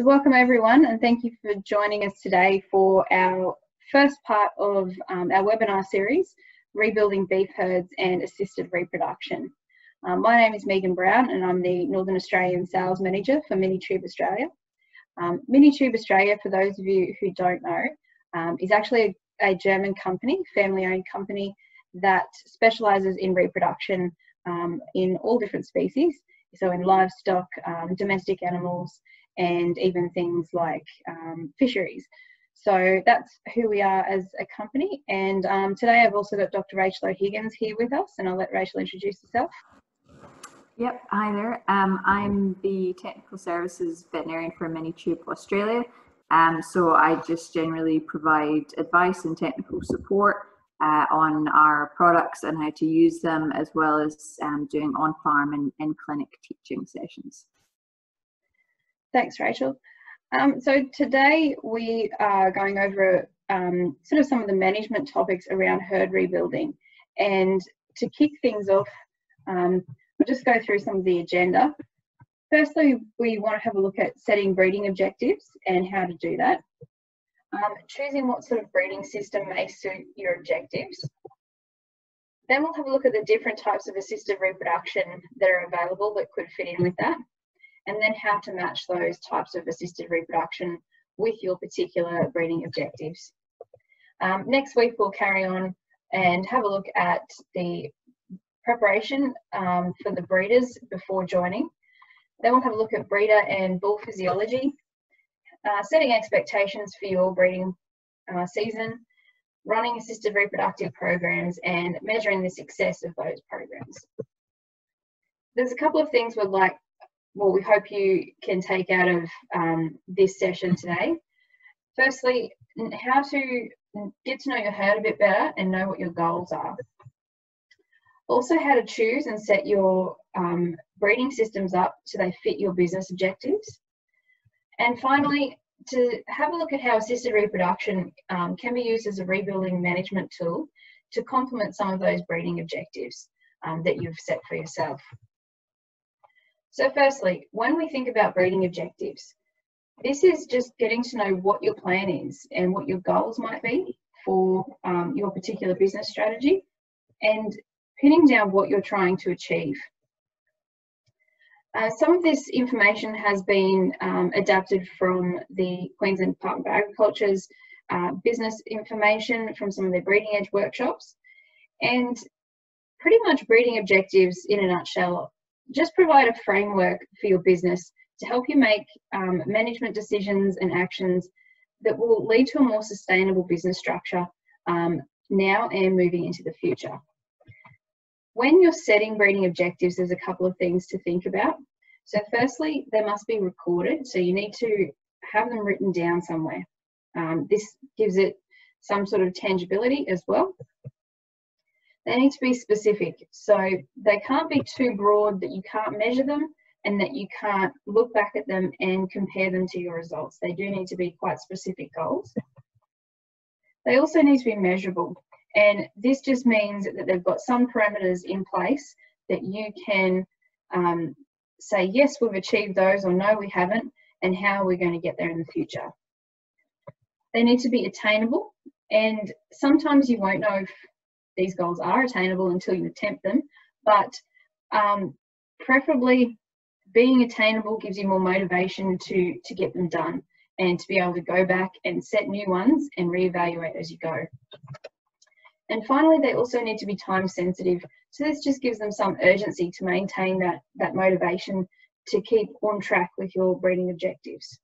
So welcome everyone and thank you for joining us today for our first part of um, our webinar series, Rebuilding Beef Herds and Assisted Reproduction. Um, my name is Megan Brown and I'm the Northern Australian Sales Manager for Minitube Australia. Um, Minitube Australia, for those of you who don't know, um, is actually a, a German company, family-owned company that specialises in reproduction um, in all different species, so in livestock, um, domestic animals, and even things like um, fisheries. So that's who we are as a company. And um, today I've also got Dr. Rachel O'Higgins here with us, and I'll let Rachel introduce herself. Yep, hi there. Um, I'm the Technical Services Veterinarian for Minitube Australia. Um, so I just generally provide advice and technical support uh, on our products and how to use them, as well as um, doing on farm and in clinic teaching sessions. Thanks, Rachel. Um, so today we are going over um, sort of some of the management topics around herd rebuilding. And to kick things off, um, we'll just go through some of the agenda. Firstly, we want to have a look at setting breeding objectives and how to do that. Um, choosing what sort of breeding system may suit your objectives. Then we'll have a look at the different types of assisted reproduction that are available that could fit in with that and then how to match those types of assisted reproduction with your particular breeding objectives. Um, next week we'll carry on and have a look at the preparation um, for the breeders before joining. Then we'll have a look at breeder and bull physiology, uh, setting expectations for your breeding uh, season, running assisted reproductive programs and measuring the success of those programs. There's a couple of things we'd like well, we hope you can take out of um, this session today. Firstly, how to get to know your herd a bit better and know what your goals are. Also, how to choose and set your um, breeding systems up so they fit your business objectives. And finally, to have a look at how assisted reproduction um, can be used as a rebuilding management tool to complement some of those breeding objectives um, that you've set for yourself. So firstly, when we think about breeding objectives, this is just getting to know what your plan is and what your goals might be for um, your particular business strategy and pinning down what you're trying to achieve. Uh, some of this information has been um, adapted from the Queensland Department of Agriculture's uh, business information from some of their breeding edge workshops. And pretty much breeding objectives in a nutshell just provide a framework for your business to help you make um, management decisions and actions that will lead to a more sustainable business structure um, now and moving into the future. When you're setting breeding objectives, there's a couple of things to think about. So firstly, they must be recorded. So you need to have them written down somewhere. Um, this gives it some sort of tangibility as well they need to be specific. So they can't be too broad that you can't measure them and that you can't look back at them and compare them to your results. They do need to be quite specific goals. They also need to be measurable. And this just means that they've got some parameters in place that you can um, say, yes, we've achieved those, or no, we haven't, and how are we going to get there in the future. They need to be attainable, and sometimes you won't know these goals are attainable until you attempt them, but um, preferably being attainable gives you more motivation to, to get them done and to be able to go back and set new ones and reevaluate as you go. And finally, they also need to be time sensitive. So this just gives them some urgency to maintain that, that motivation to keep on track with your breeding objectives.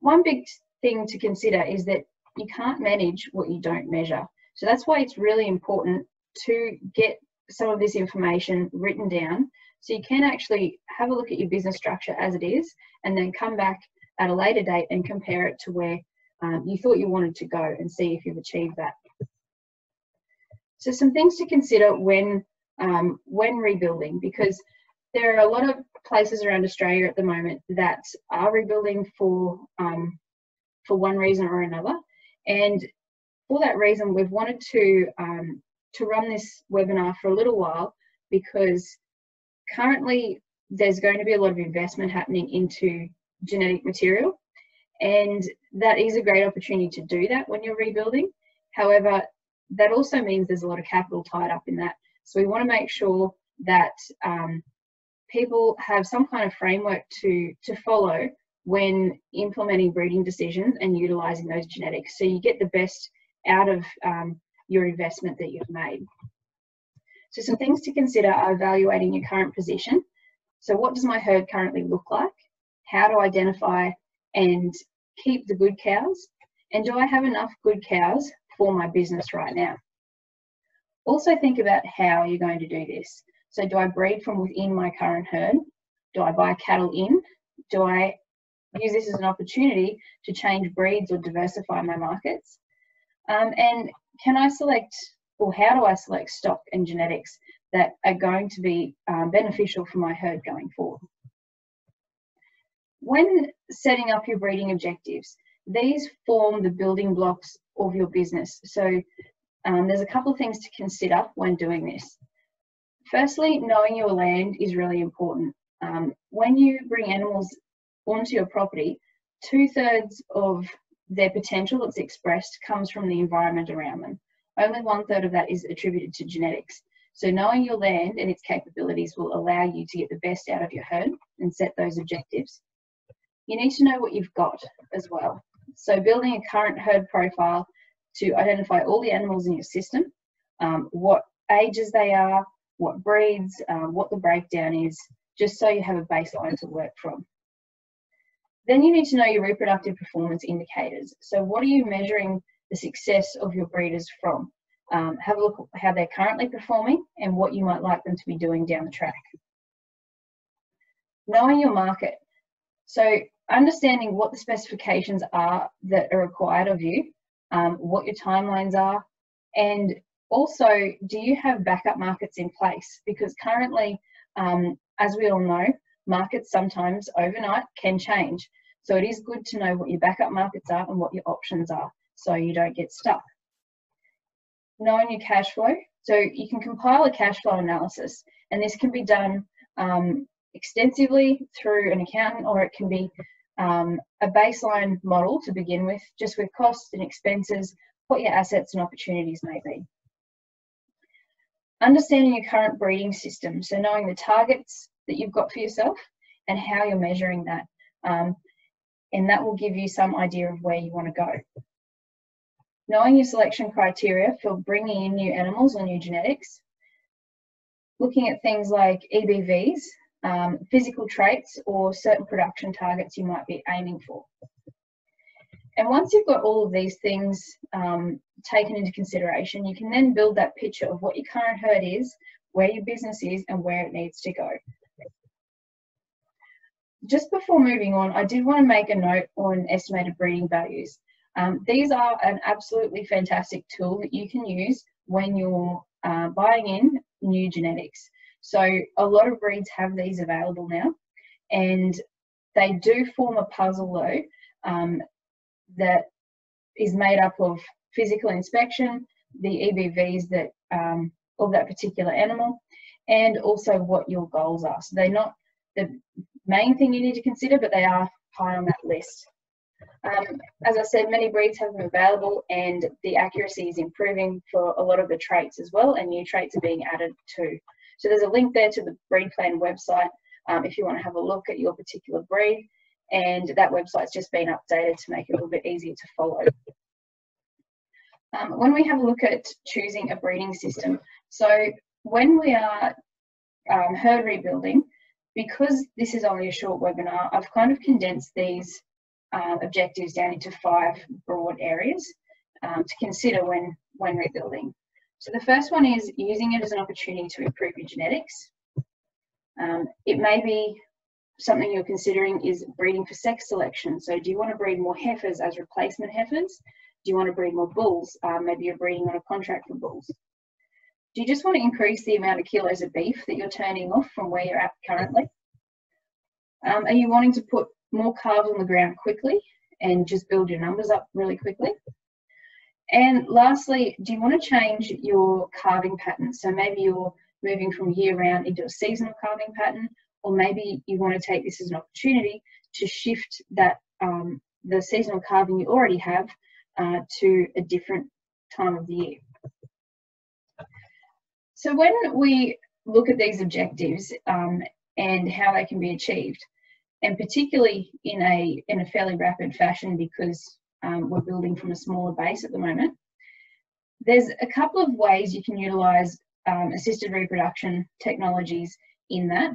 One big thing to consider is that you can't manage what you don't measure. So that's why it's really important to get some of this information written down so you can actually have a look at your business structure as it is and then come back at a later date and compare it to where um, you thought you wanted to go and see if you've achieved that. So some things to consider when um, when rebuilding because there are a lot of places around Australia at the moment that are rebuilding for um, for one reason or another and for that reason, we've wanted to um, to run this webinar for a little while because currently there's going to be a lot of investment happening into genetic material. And that is a great opportunity to do that when you're rebuilding. However, that also means there's a lot of capital tied up in that. So we want to make sure that um, people have some kind of framework to, to follow when implementing breeding decisions and utilising those genetics. So you get the best out of um, your investment that you've made. So some things to consider are evaluating your current position. So what does my herd currently look like? How to identify and keep the good cows? And do I have enough good cows for my business right now? Also think about how you're going to do this. So do I breed from within my current herd? Do I buy cattle in? Do I use this as an opportunity to change breeds or diversify my markets? Um, and can I select, or how do I select stock and genetics that are going to be um, beneficial for my herd going forward? When setting up your breeding objectives, these form the building blocks of your business. So um, there's a couple of things to consider when doing this. Firstly, knowing your land is really important. Um, when you bring animals onto your property, two thirds of their potential that's expressed comes from the environment around them. Only one third of that is attributed to genetics. So knowing your land and its capabilities will allow you to get the best out of your herd and set those objectives. You need to know what you've got as well. So building a current herd profile to identify all the animals in your system, um, what ages they are, what breeds, um, what the breakdown is, just so you have a baseline to work from. Then you need to know your reproductive performance indicators. So what are you measuring the success of your breeders from? Um, have a look at how they're currently performing and what you might like them to be doing down the track. Knowing your market. So understanding what the specifications are that are required of you, um, what your timelines are, and also, do you have backup markets in place? Because currently, um, as we all know, markets sometimes overnight can change. So it is good to know what your backup markets are and what your options are so you don't get stuck. Knowing your cash flow. So you can compile a cash flow analysis and this can be done um, extensively through an accountant or it can be um, a baseline model to begin with, just with costs and expenses, what your assets and opportunities may be. Understanding your current breeding system, so knowing the targets that you've got for yourself and how you're measuring that. Um, and that will give you some idea of where you want to go. Knowing your selection criteria for bringing in new animals or new genetics, looking at things like EBVs, um, physical traits, or certain production targets you might be aiming for. And once you've got all of these things um, taken into consideration, you can then build that picture of what your current herd is, where your business is, and where it needs to go just before moving on, I did want to make a note on estimated breeding values. Um, these are an absolutely fantastic tool that you can use when you're uh, buying in new genetics. So a lot of breeds have these available now, and they do form a puzzle though um, that is made up of physical inspection, the EBVs that um, of that particular animal, and also what your goals are. So they're not the main thing you need to consider, but they are high on that list. Um, as I said, many breeds have them available and the accuracy is improving for a lot of the traits as well and new traits are being added too. So there's a link there to the BREEDPLAN website um, if you want to have a look at your particular breed and that website's just been updated to make it a little bit easier to follow. Um, when we have a look at choosing a breeding system, so when we are um, herd rebuilding, because this is only a short webinar, I've kind of condensed these uh, objectives down into five broad areas um, to consider when, when rebuilding. So the first one is using it as an opportunity to improve your genetics. Um, it may be something you're considering is breeding for sex selection. So do you want to breed more heifers as replacement heifers? Do you want to breed more bulls? Um, maybe you're breeding on a contract for bulls. Do you just want to increase the amount of kilos of beef that you're turning off from where you're at currently? Um, are you wanting to put more calves on the ground quickly and just build your numbers up really quickly? And lastly, do you want to change your calving pattern? So maybe you're moving from year round into a seasonal calving pattern, or maybe you want to take this as an opportunity to shift that um, the seasonal calving you already have uh, to a different time of the year. So when we look at these objectives um, and how they can be achieved, and particularly in a in a fairly rapid fashion because um, we're building from a smaller base at the moment, there's a couple of ways you can utilise um, assisted reproduction technologies in that.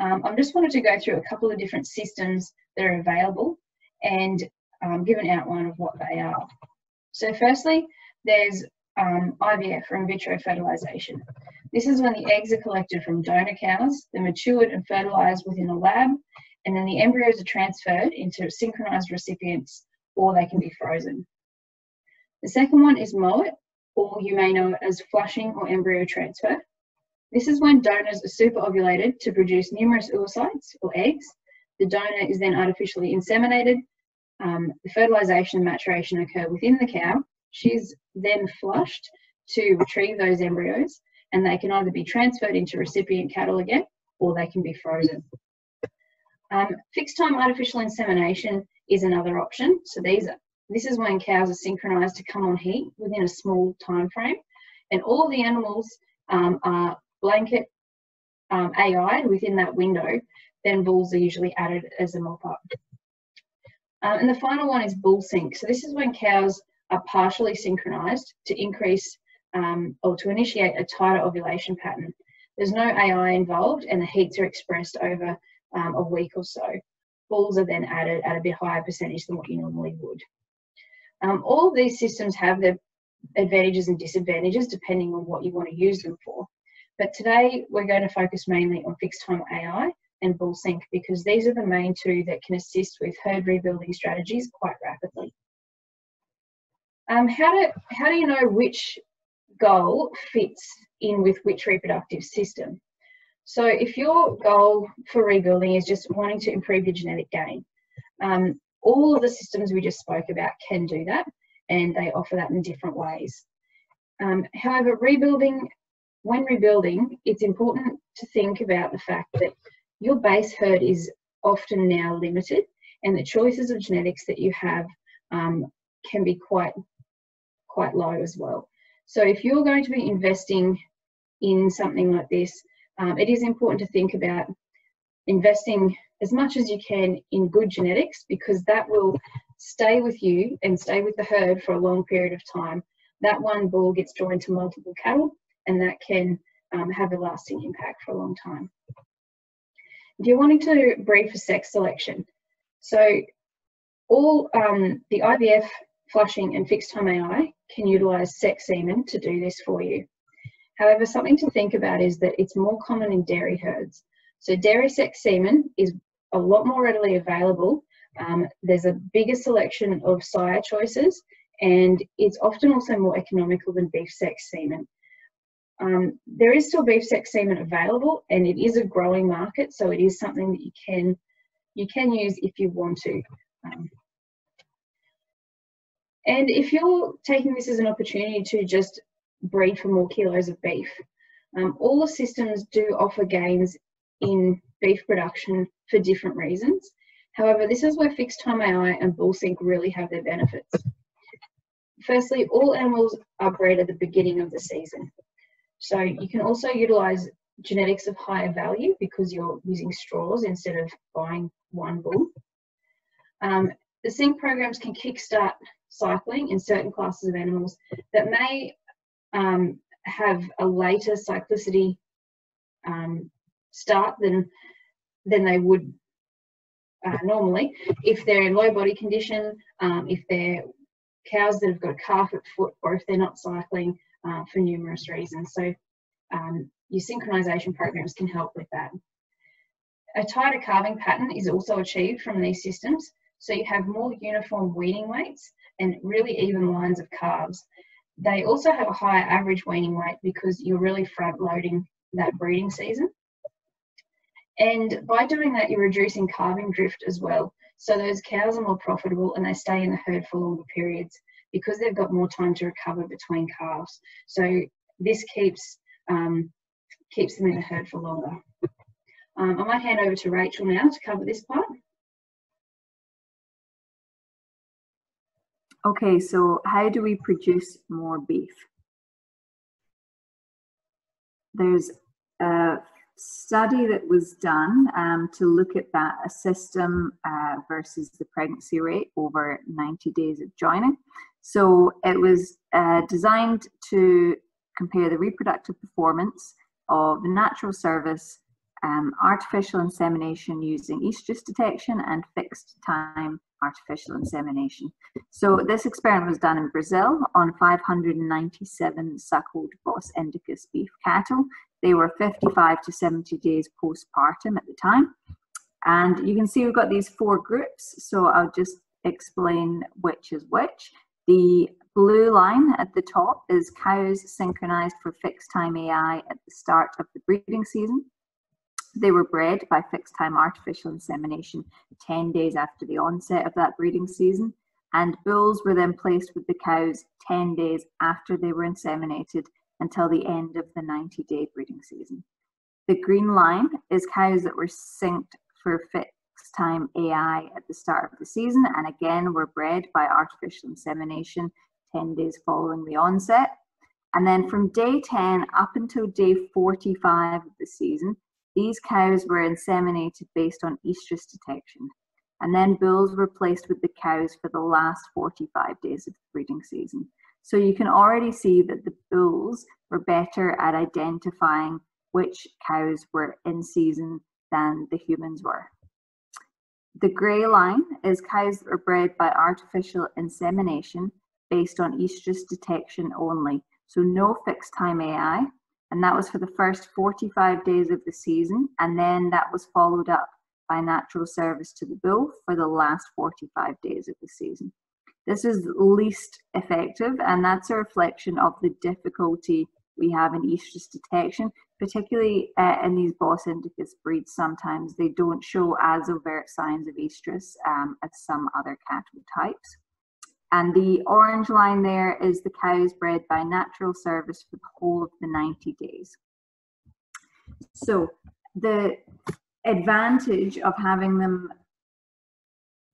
Um, I just wanted to go through a couple of different systems that are available and um, give an outline of what they are. So firstly, there's um, IVF or in vitro fertilisation. This is when the eggs are collected from donor cows, they're matured and fertilised within a lab, and then the embryos are transferred into synchronised recipients or they can be frozen. The second one is MOET, or you may know it as flushing or embryo transfer. This is when donors are superovulated to produce numerous oocytes or eggs. The donor is then artificially inseminated. Um, the fertilisation and maturation occur within the cow. She's then flushed to retrieve those embryos, and they can either be transferred into recipient cattle again or they can be frozen. Um, fixed time artificial insemination is another option. So these are, this is when cows are synchronized to come on heat within a small time frame. And all of the animals um, are blanket um, AI within that window, then bulls are usually added as a mop up. Um, and the final one is bull sync. So this is when cows are partially synchronized to increase um, or to initiate a tighter ovulation pattern. There's no AI involved and the heats are expressed over um, a week or so. Bulls are then added at a bit higher percentage than what you normally would. Um, all of these systems have their advantages and disadvantages depending on what you want to use them for. But today we're going to focus mainly on fixed time AI and bull sync because these are the main two that can assist with herd rebuilding strategies quite rapidly. Um, how, do, how do you know which goal fits in with which reproductive system? So if your goal for rebuilding is just wanting to improve your genetic gain, um, all of the systems we just spoke about can do that and they offer that in different ways. Um, however, rebuilding when rebuilding, it's important to think about the fact that your base herd is often now limited and the choices of genetics that you have um, can be quite quite low as well. So if you're going to be investing in something like this, um, it is important to think about investing as much as you can in good genetics because that will stay with you and stay with the herd for a long period of time. That one bull gets joined to multiple cattle and that can um, have a lasting impact for a long time. If you're wanting to breed for sex selection, so all um, the IVF, flushing and fixed time AI can utilise sex semen to do this for you. However, something to think about is that it's more common in dairy herds. So dairy sex semen is a lot more readily available. Um, there's a bigger selection of sire choices and it's often also more economical than beef sex semen. Um, there is still beef sex semen available and it is a growing market, so it is something that you can you can use if you want to. Um, and if you're taking this as an opportunity to just breed for more kilos of beef, um, all the systems do offer gains in beef production for different reasons. However, this is where fixed time AI and bull sync really have their benefits. Firstly, all animals are bred at the beginning of the season. So you can also utilize genetics of higher value because you're using straws instead of buying one bull. Um, the sync programs can kickstart cycling in certain classes of animals that may um, have a later cyclicity um, start than than they would uh, normally if they're in low body condition, um, if they're cows that have got a calf at foot, or if they're not cycling uh, for numerous reasons. So um, your synchronization programs can help with that. A tighter calving pattern is also achieved from these systems. So you have more uniform weaning weights and really even lines of calves. They also have a higher average weaning weight because you're really front loading that breeding season. And by doing that, you're reducing calving drift as well. So those cows are more profitable and they stay in the herd for longer periods because they've got more time to recover between calves. So this keeps um, keeps them in the herd for longer. Um, I might hand over to Rachel now to cover this part. Okay, so how do we produce more beef? There's a study that was done um, to look at that a system uh, versus the pregnancy rate over 90 days of joining. So it was uh, designed to compare the reproductive performance of the natural service, um, artificial insemination using estrus detection, and fixed time artificial insemination. So this experiment was done in Brazil on 597 suckled Bos indicus beef cattle. They were 55 to 70 days postpartum at the time. And you can see we've got these four groups. So I'll just explain which is which. The blue line at the top is cows synchronized for fixed time AI at the start of the breeding season. They were bred by fixed time artificial insemination 10 days after the onset of that breeding season, and bulls were then placed with the cows 10 days after they were inseminated until the end of the 90 day breeding season. The green line is cows that were synced for fixed time AI at the start of the season and again were bred by artificial insemination 10 days following the onset. And then from day 10 up until day 45 of the season, these cows were inseminated based on estrus detection. And then bulls were placed with the cows for the last 45 days of the breeding season. So you can already see that the bulls were better at identifying which cows were in season than the humans were. The grey line is cows that were bred by artificial insemination based on estrus detection only, so no fixed time AI. And that was for the first 45 days of the season, and then that was followed up by natural service to the bull for the last 45 days of the season. This is least effective, and that's a reflection of the difficulty we have in estrus detection, particularly uh, in these Bos indicus breeds. Sometimes they don't show as overt signs of estrus um, as some other cattle types. And the orange line there is the cows bred by natural service for the whole of the 90 days. So the advantage of having them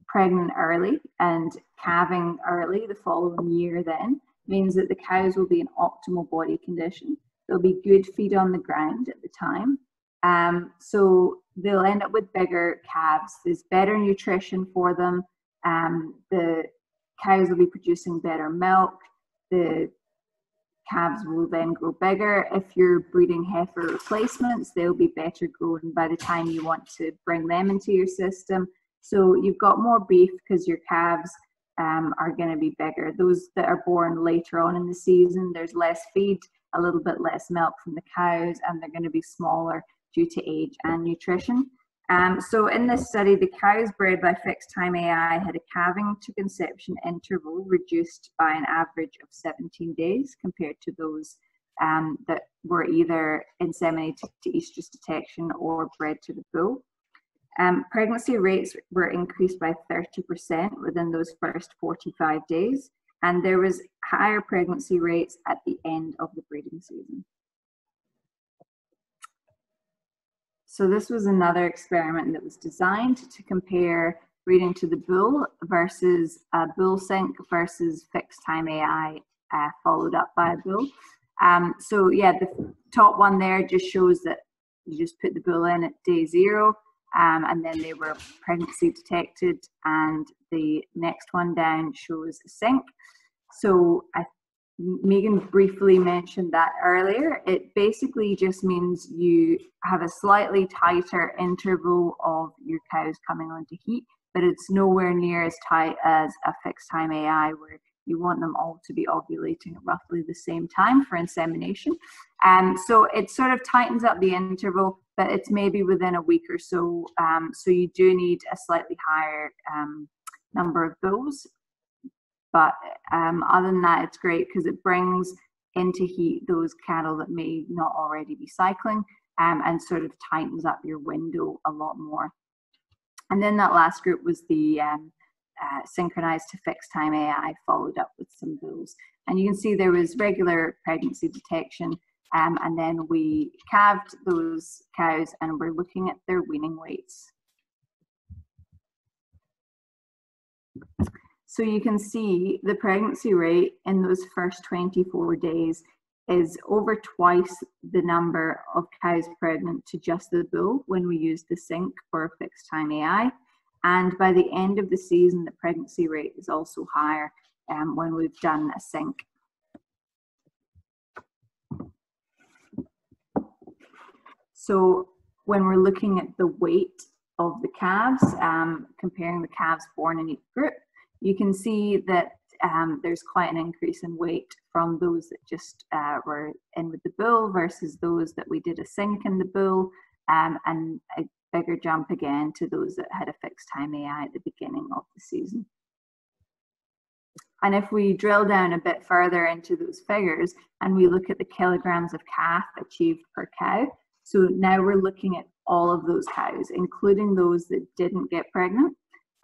pregnant early and calving early the following year then means that the cows will be in optimal body condition. There'll be good feed on the ground at the time. Um, so they'll end up with bigger calves. There's better nutrition for them. Um, the cows will be producing better milk. The calves will then grow bigger. If you're breeding heifer replacements, they'll be better grown by the time you want to bring them into your system. So you've got more beef because your calves um, are going to be bigger. Those that are born later on in the season, there's less feed, a little bit less milk from the cows, and they're going to be smaller due to age and nutrition. Um, so in this study, the cows bred by fixed time AI had a calving to conception interval reduced by an average of 17 days compared to those um, that were either inseminated to estrus detection or bred to the bull. Um, pregnancy rates were increased by 30% within those first 45 days, and there was higher pregnancy rates at the end of the breeding season. So this was another experiment that was designed to compare reading to the bull versus a bull sync versus fixed time AI uh, followed up by a bull. Um, so yeah, the top one there just shows that you just put the bull in at day zero um, and then they were pregnancy detected and the next one down shows sync. So I Megan briefly mentioned that earlier. It basically just means you have a slightly tighter interval of your cows coming onto heat, but it's nowhere near as tight as a fixed time AI where you want them all to be ovulating at roughly the same time for insemination. Um, so it sort of tightens up the interval, but it's maybe within a week or so. Um, so you do need a slightly higher um, number of bulls but um, other than that, it's great because it brings into heat those cattle that may not already be cycling um, and sort of tightens up your window a lot more. And then that last group was the um, uh, synchronized to fixed time AI followed up with some bulls. And you can see there was regular pregnancy detection um, and then we calved those cows and we're looking at their weaning weights. So you can see the pregnancy rate in those first 24 days is over twice the number of cows pregnant to just the bull when we use the sync for fixed time AI. And by the end of the season, the pregnancy rate is also higher um, when we've done a sync. So when we're looking at the weight of the calves, um, comparing the calves born in each group, you can see that um, there's quite an increase in weight from those that just uh, were in with the bull versus those that we did a sync in the bull, um, and a bigger jump again to those that had a fixed time AI at the beginning of the season. And if we drill down a bit further into those figures and we look at the kilograms of calf achieved per cow, so now we're looking at all of those cows, including those that didn't get pregnant.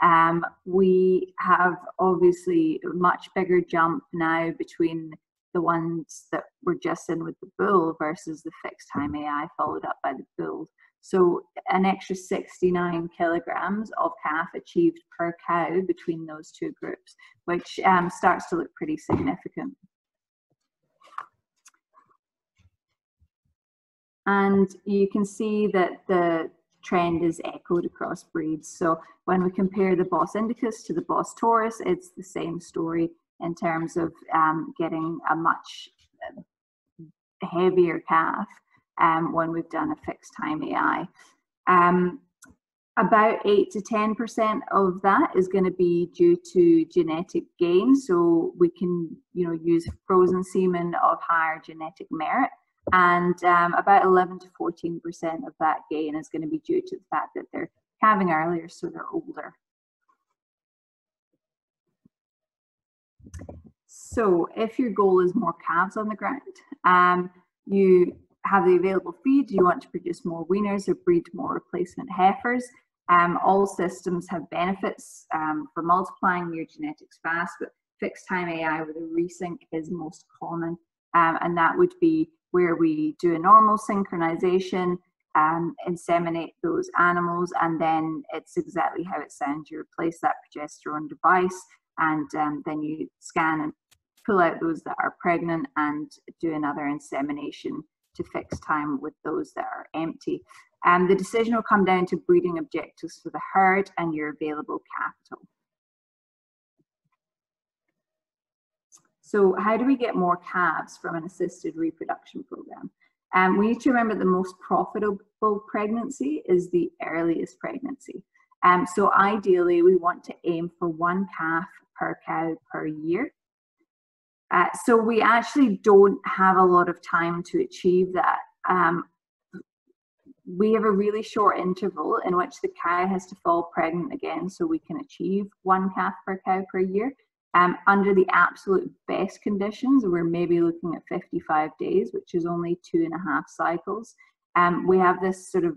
Um, we have obviously a much bigger jump now between the ones that were just in with the bull versus the fixed time AI followed up by the bull. So an extra 69 kilograms of calf achieved per cow between those two groups, which um, starts to look pretty significant. And you can see that the trend is echoed across breeds. So when we compare the Bos Indicus to the Bos Taurus, it's the same story in terms of um, getting a much uh, heavier calf um, when we've done a fixed time AI. Um, about 8 to 10% of that is going to be due to genetic gain. So we can, you know, use frozen semen of higher genetic merit. And um, about 11 to 14% of that gain is going to be due to the fact that they're calving earlier, so they're older. So if your goal is more calves on the ground, um, you have the available feed, you want to produce more weaners or breed more replacement heifers. Um, all systems have benefits um, for multiplying your genetics fast, but fixed time AI with a resync is most common. Um, and that would be where we do a normal synchronization, um, inseminate those animals, and then it's exactly how it sounds. You replace that progesterone device, and um, then you scan and pull out those that are pregnant and do another insemination to fix time with those that are empty. Um, the decision will come down to breeding objectives for the herd and your available capital. So how do we get more calves from an assisted reproduction program? Um, we need to remember the most profitable pregnancy is the earliest pregnancy. Um, so ideally, we want to aim for one calf per cow per year. Uh, so we actually don't have a lot of time to achieve that. Um, we have a really short interval in which the cow has to fall pregnant again so we can achieve one calf per cow per year. Um, under the absolute best conditions, we're maybe looking at 55 days, which is only two and a half cycles. Um, we have this sort of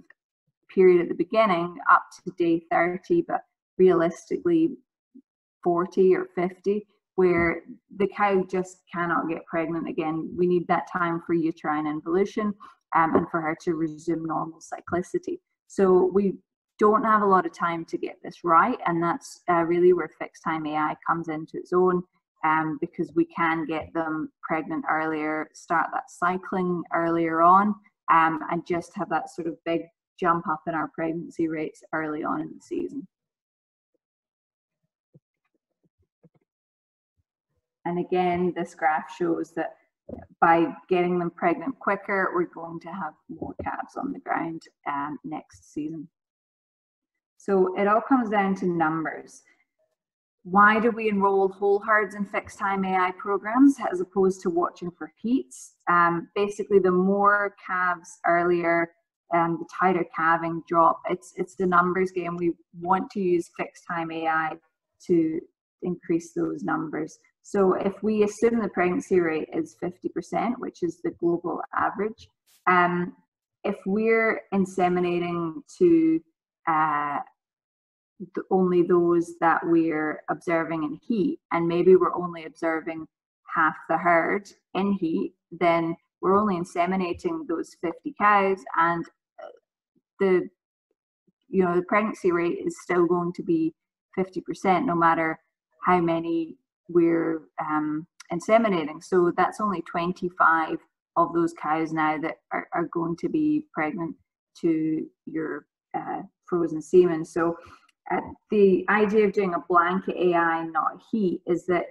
period at the beginning up to day 30, but realistically 40 or 50 where the cow just cannot get pregnant again. We need that time for uterine involution um, and for her to resume normal cyclicity. So we don't have a lot of time to get this right, and that's uh, really where fixed time AI comes into its own. Um, because we can get them pregnant earlier, start that cycling earlier on, um, and just have that sort of big jump up in our pregnancy rates early on in the season. And again, this graph shows that by getting them pregnant quicker, we're going to have more calves on the ground um, next season. So it all comes down to numbers. Why do we enroll whole herds in fixed time AI programs as opposed to watching for heats? Um, basically, the more calves earlier, um, the tighter calving drop. It's it's the numbers game. We want to use fixed time AI to increase those numbers. So if we assume the pregnancy rate is 50%, which is the global average, um, if we're inseminating to uh, the, only those that we're observing in heat, and maybe we're only observing half the herd in heat, then we're only inseminating those 50 cows, and uh, the you know the pregnancy rate is still going to be 50% no matter how many we're um, inseminating. So that's only 25 of those cows now that are, are going to be pregnant to your uh, frozen semen. So uh, the idea of doing a blanket AI, not heat, is that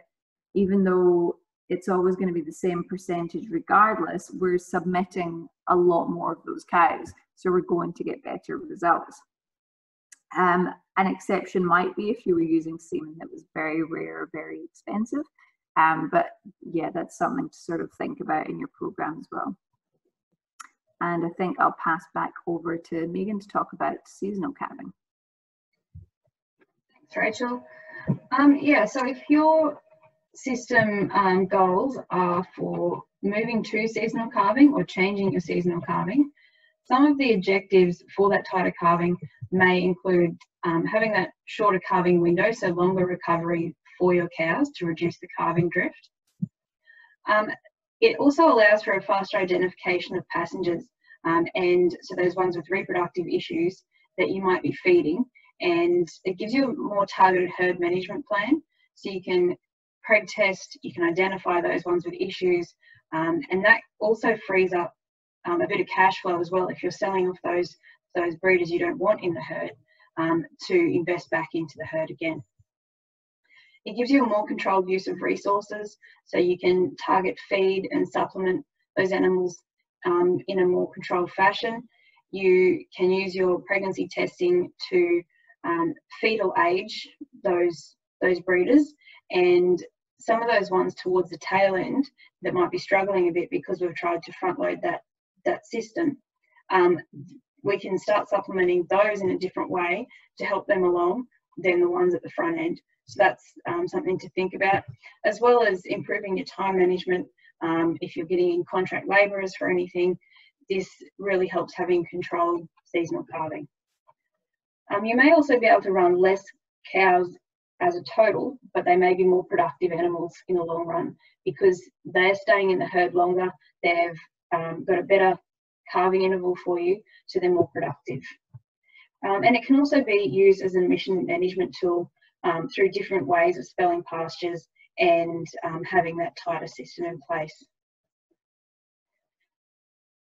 even though it's always going to be the same percentage regardless, we're submitting a lot more of those cows. So we're going to get better results. Um, an exception might be if you were using semen that was very rare, very expensive. Um, but yeah, that's something to sort of think about in your program as well. And I think I'll pass back over to Megan to talk about seasonal calving. Rachel. Um, yeah, so if your system um, goals are for moving to seasonal calving or changing your seasonal calving, some of the objectives for that tighter calving may include um, having that shorter calving window, so longer recovery for your cows to reduce the calving drift. Um, it also allows for a faster identification of passengers um, and so those ones with reproductive issues that you might be feeding and it gives you a more targeted herd management plan so you can preg test, you can identify those ones with issues um, and that also frees up um, a bit of cash flow as well if you're selling off those those breeders you don't want in the herd um, to invest back into the herd again. It gives you a more controlled use of resources so you can target feed and supplement those animals um, in a more controlled fashion. You can use your pregnancy testing to um, fetal age those those breeders and some of those ones towards the tail end that might be struggling a bit because we've tried to front load that that system, um, we can start supplementing those in a different way to help them along than the ones at the front end. So that's um, something to think about, as well as improving your time management. Um, if you're getting in contract labourers for anything, this really helps having controlled seasonal calving. Um, you may also be able to run less cows as a total, but they may be more productive animals in the long run because they're staying in the herd longer, they've um, got a better calving interval for you, so they're more productive. Um, and it can also be used as an emission management tool um, through different ways of spelling pastures and um, having that tighter system in place.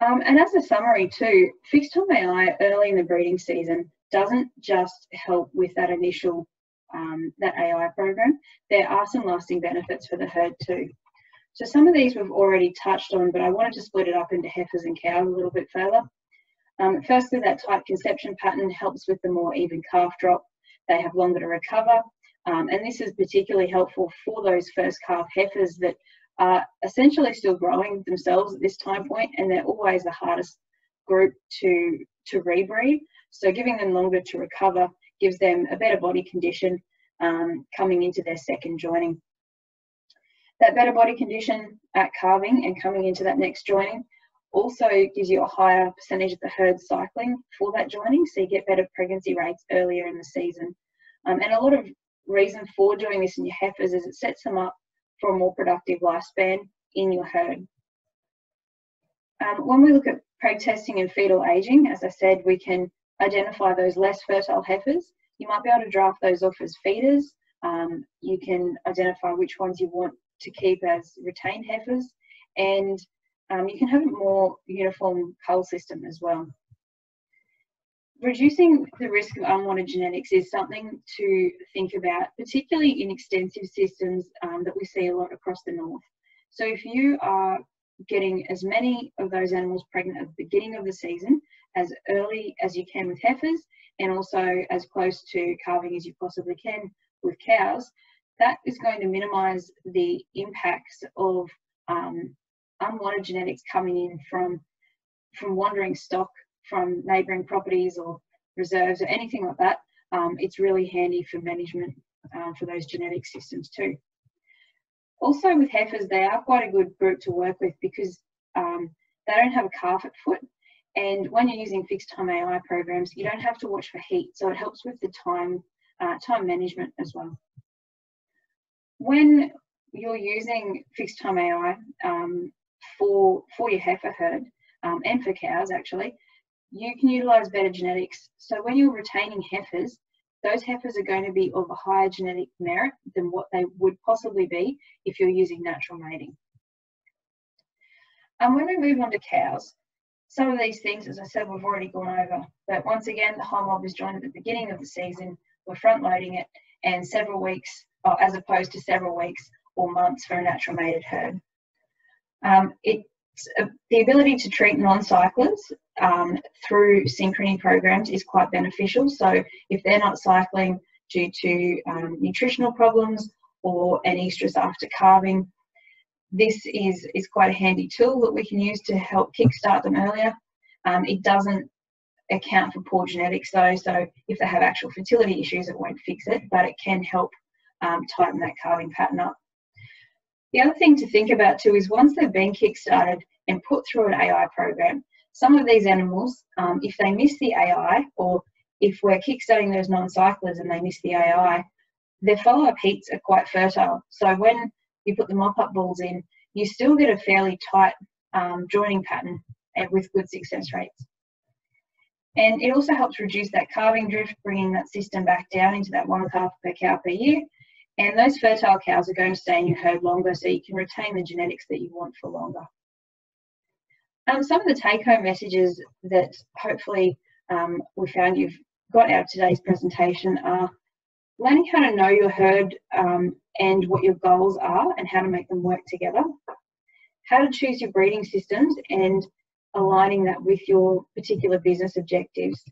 Um, and as a summary too, fixed time AI early in the breeding season doesn't just help with that initial um, that AI program. There are some lasting benefits for the herd too. So some of these we've already touched on, but I wanted to split it up into heifers and cows a little bit further. Um, firstly, that tight conception pattern helps with the more even calf drop. They have longer to recover. Um, and this is particularly helpful for those first calf heifers that are essentially still growing themselves at this time point, and they're always the hardest group to, to rebreed. So giving them longer to recover gives them a better body condition um, coming into their second joining. That better body condition at calving and coming into that next joining also gives you a higher percentage of the herd cycling for that joining, so you get better pregnancy rates earlier in the season. Um, and a lot of reason for doing this in your heifers is it sets them up for a more productive lifespan in your herd. Um, when we look at preg testing and fetal aging, as I said, we can identify those less fertile heifers. You might be able to draft those off as feeders. Um, you can identify which ones you want to keep as retained heifers and um, you can have a more uniform cull system as well. Reducing the risk of unwanted genetics is something to think about, particularly in extensive systems um, that we see a lot across the north. So if you are getting as many of those animals pregnant at the beginning of the season, as early as you can with heifers, and also as close to calving as you possibly can with cows, that is going to minimize the impacts of um, unwanted genetics coming in from from wandering stock from neighbouring properties or reserves or anything like that. Um, it's really handy for management uh, for those genetic systems too. Also with heifers, they are quite a good group to work with because um, they don't have a calf at foot. And when you're using fixed time AI programs, you don't have to watch for heat. So it helps with the time, uh, time management as well when you're using fixed time AI um, for for your heifer herd um, and for cows actually, you can utilize better genetics. So when you're retaining heifers, those heifers are going to be of a higher genetic merit than what they would possibly be if you're using natural mating. And when we move on to cows, some of these things, as I said, we've already gone over. But once again, the whole mob is joined at the beginning of the season. We're front loading it and several weeks, uh, as opposed to several weeks or months for a natural mated herd. Um, uh, the ability to treat non-cyclers um, through synchrony programs is quite beneficial. So if they're not cycling due to um, nutritional problems or anestrus after calving, this is, is quite a handy tool that we can use to help kickstart them earlier. Um, it doesn't account for poor genetics though, so if they have actual fertility issues, it won't fix it, but it can help um, tighten that calving pattern up. The other thing to think about too is once they've been kickstarted and put through an AI program, some of these animals, um, if they miss the AI or if we're kickstarting those non-cyclers and they miss the AI, their follow-up heats are quite fertile. So when you put the mop-up bulls in, you still get a fairly tight um, joining pattern with good success rates. And it also helps reduce that calving drift, bringing that system back down into that one calf per cow per year. And those fertile cows are going to stay in your herd longer so you can retain the genetics that you want for longer. Um, some of the take-home messages that hopefully um, we found you've got out of today's presentation are learning how to know your herd um, and what your goals are and how to make them work together, how to choose your breeding systems and aligning that with your particular business objectives,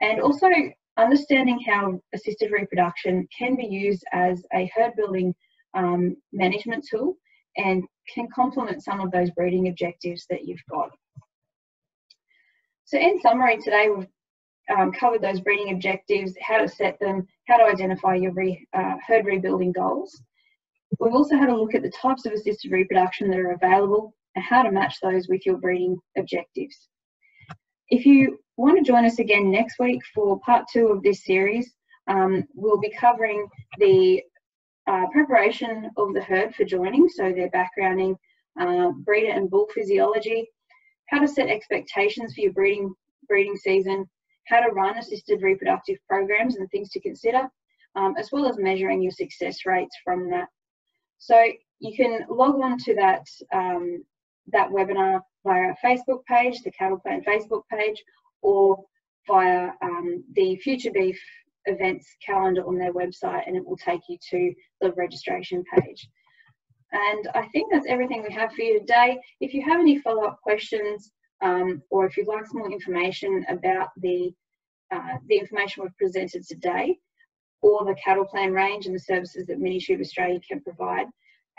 and also understanding how assisted reproduction can be used as a herd building um, management tool and can complement some of those breeding objectives that you've got. So in summary today, we've um, covered those breeding objectives, how to set them, how to identify your re, uh, herd rebuilding goals. We've also had a look at the types of assisted reproduction that are available and how to match those with your breeding objectives. If you want to join us again next week for part two of this series, um, we'll be covering the uh, preparation of the herd for joining, so their backgrounding, uh, breeder and bull physiology, how to set expectations for your breeding breeding season, how to run assisted reproductive programs and things to consider, um, as well as measuring your success rates from that. So you can log on to that, um, that webinar via our Facebook page, the CattlePlan Facebook page, or via um, the FutureBeef events calendar on their website and it will take you to the registration page. And I think that's everything we have for you today. If you have any follow-up questions um, or if you'd like some more information about the, uh, the information we've presented today or the CattlePlan range and the services that Minitube Australia can provide,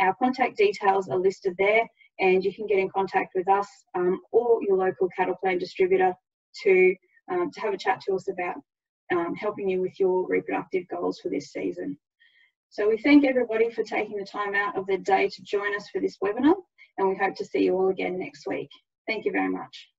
our contact details are listed there and you can get in contact with us um, or your local CattlePlan distributor to, um, to have a chat to us about um, helping you with your reproductive goals for this season. So we thank everybody for taking the time out of their day to join us for this webinar and we hope to see you all again next week. Thank you very much.